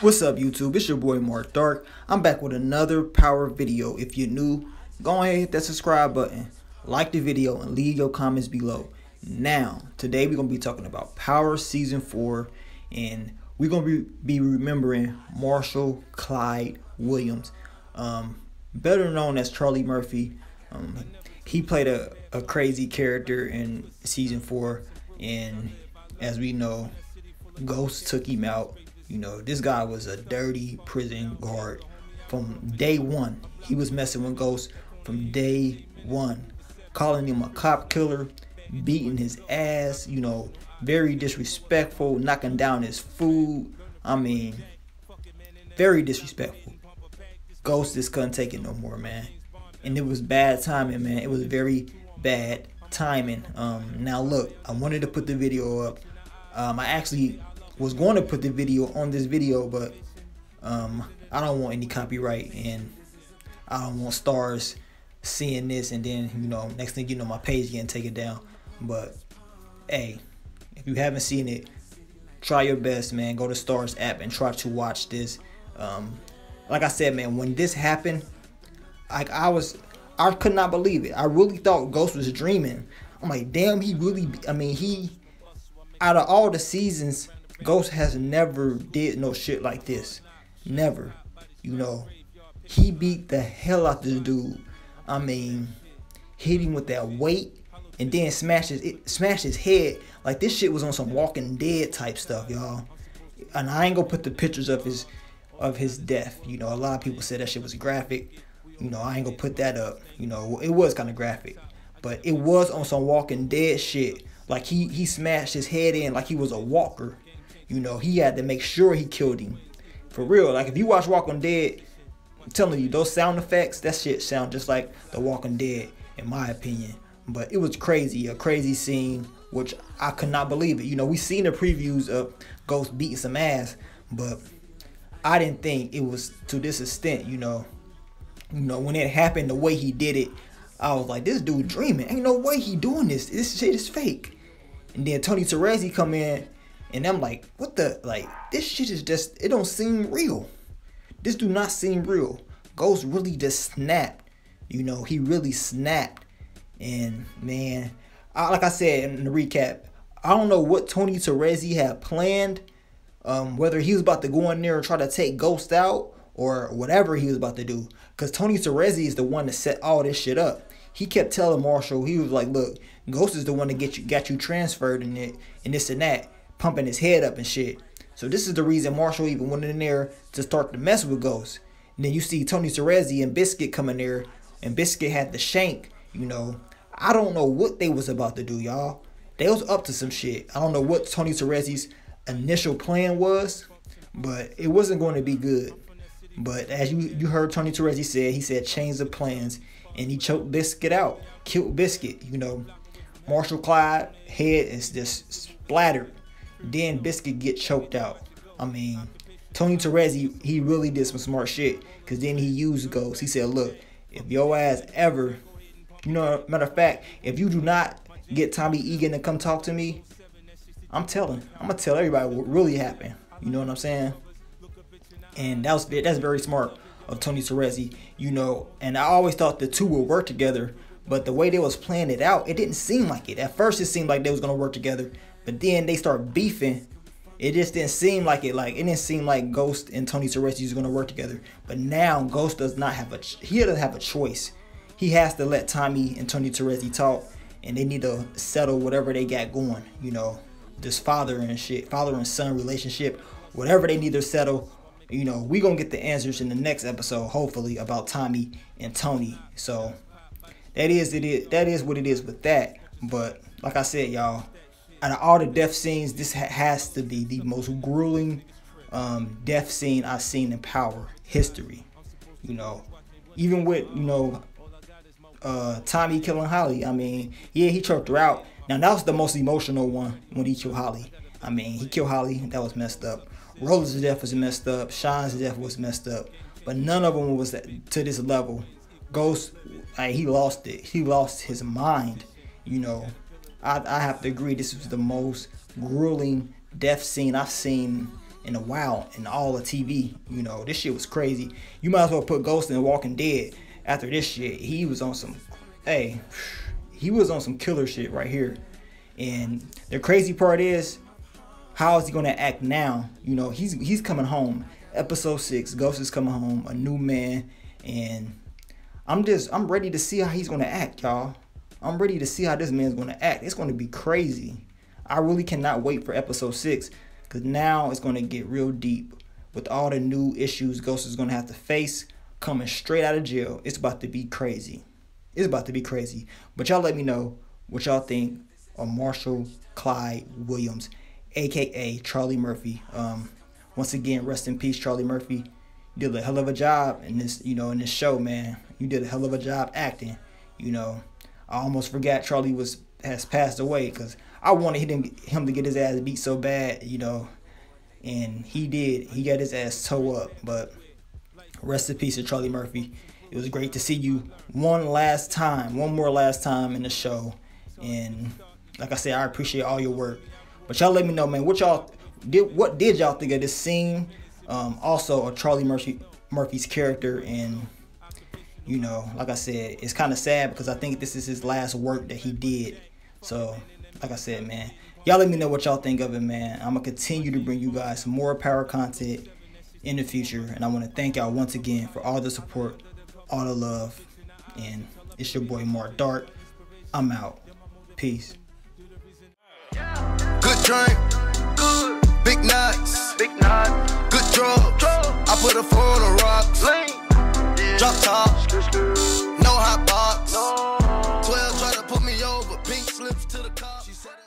What's up YouTube? It's your boy Marc Dark. I'm back with another power video. If you're new, go ahead hit that subscribe button, like the video, and leave your comments below. Now, today we're going to be talking about Power Season 4, and we're going to be, remembering Marshal Clyde Williams, um, better known as Charlie Murphy. Um, he played a, a crazy character in Season 4, and as we know, Ghost took him out you know, this guy was a dirty prison guard from day one. He was messing with ghosts from day one, calling him a cop killer, beating his ass, you know, very disrespectful, knocking down his food. I mean, very disrespectful. Ghost just couldn't take it no more, man. And it was bad timing, man. It was very bad timing. Um, now look, I wanted to put the video up. Um, I actually was going to put the video on this video, but um, I don't want any copyright and I don't want Starz seeing this and then you know next thing you know my page getting taken down. But hey, if you haven't seen it, try your best, man. Go to Starz app and try to watch this. Um, like I said, man, when this happened, like I was, I could not believe it. I really thought Ghost was dreaming. I'm like, damn, he really. I mean, he out of all the seasons Ghost has never did no shit like this. Never. You know, he beat the hell out this dude. I mean, hit him with that weight and then smashes it smashed his head. Like this shit was on some Walking Dead type stuff, y'all. And I ain't gonna put the pictures of his of his death. You know, a lot of people said that shit was graphic. You know, I ain't gonna put that up. You know, it was kind of graphic, but it was on some Walking Dead shit. Like he he smashed his head in like he was a walker. You know, he had to make sure he killed him. For real. Like if you watch Walking Dead, I'm telling you, those sound effects, that shit sound just like The Walking Dead, in my opinion. But it was crazy, a crazy scene, which I could not believe it. You know, we seen the previews of Ghost beating some ass, but I didn't think it was to this extent, you know. You know, when it happened, the way he did it, I was like, this dude dreaming. Ain't no way he doing this. This shit is fake. And then Tony Teresi come in and I'm like, what the like this shit is just it don't seem real. This do not seem real. Ghost really just snapped. You know, he really snapped. And man, I, like I said in the recap, I don't know what Tony Teresi had planned. Um, whether he was about to go in there and try to take Ghost out or whatever he was about to do. Because Tony Teresi is the one that set all this shit up. He kept telling Marshal, he was like, look, Ghost is the one that get you got you transferred in it and this and that pumping his head up and shit. So this is the reason Marshal even went in there to start to mess with Ghost. And then you see Tony Teresi and Biscuit coming there, and Biscuit had the shank. You know, I don't know what they was about to do, y'all. They was up to some shit. I don't know what Tony Teresi's initial plan was, but it wasn't going to be good. But as you you heard Tony Teresi said, he said change the plans, and he choked Biscuit out, killed Biscuit. You know, Marshal Clyde head is just splattered then Biscuit get choked out. I mean, Tony Teresi, he really did some smart shit. Cause then he used Ghost. He said, look, if your ass ever, you know, matter of fact, if you do not get Tommy Egan to come talk to me, I'm telling, I'm gonna tell everybody what really happened. You know what I'm saying? And that was that's very smart of Tony Teresi, you know. And I always thought the two would work together, but the way they was playing it out, it didn't seem like it. At first, it seemed like they was gonna work together, but then they start beefing. It just didn't seem like it. Like it didn't seem like Ghost and Tony Teresi was gonna work together. But now Ghost does not have a he doesn't have a choice. He has to let Tommy and Tony Teresi talk, and they need to settle whatever they got going. You know, this father and shit, father and son relationship, whatever they need to settle. You know, we gonna get the answers in the next episode, hopefully, about Tommy and Tony. So that is it is that is what it is with that. But like I said, y'all, out of all the death scenes, this ha has to be the most grueling um, death scene I've seen in Power history. You know, even with you know uh, Tommy killing Holly. I mean, yeah, he choked her out. Now that was the most emotional one when he killed Holly. I mean, he killed Holly. That was messed up. Roller's death was messed up. Sean's death was messed up. But none of them was to this level. Ghost, like, he lost it. He lost his mind. You know, I, I have to agree, this was the most grueling death scene I've seen in a while in all of TV. You know, this shit was crazy. You might as well put Ghost in Walking Dead after this shit. He was on some, hey, he was on some killer shit right here. And the crazy part is, how is he gonna act now? You know, he's he's coming home. Episode six, Ghost is coming home, a new man, and I'm just I'm ready to see how he's gonna act, y'all. I'm ready to see how this man's gonna act. It's gonna be crazy. I really cannot wait for episode six because now it's gonna get real deep with all the new issues Ghost is gonna have to face coming straight out of jail. It's about to be crazy. It's about to be crazy. But y'all let me know what y'all think of Marshal Clyde Williams, aka Charlie Murphy. Um, once again, rest in peace, Charlie Murphy. You did a hell of a job in this, you know, in this show, man. You did a hell of a job acting. You know, I almost forgot Charlie was has passed away because I wanted him him to get his ass beat so bad, you know, and he did. He got his ass toe up, but rest in peace to Charlie Murphy. It was great to see you one last time, one more last time in the show, and like I said, I appreciate all your work. But y'all let me know, man, what y'all did. What did y'all think of this scene? Um, also, of Charlie Murphy Murphy's character and you know, like I said, it's kind of sad because I think this is his last work that he did. So, like I said, man, y'all let me know what y'all think of it, man. I'm going to continue to bring you guys more power content in the future. And I want to thank y'all once again for all the support, all the love. And it's your boy, Marc Dark. I'm out. Peace. Good drink. Good. Big nuts. Big nuts. Good drugs. Drugs. I put a foot on the rocks. Lean. Yeah. Drop top. No hot box. No. 12 try to put me over. Pink slips to the.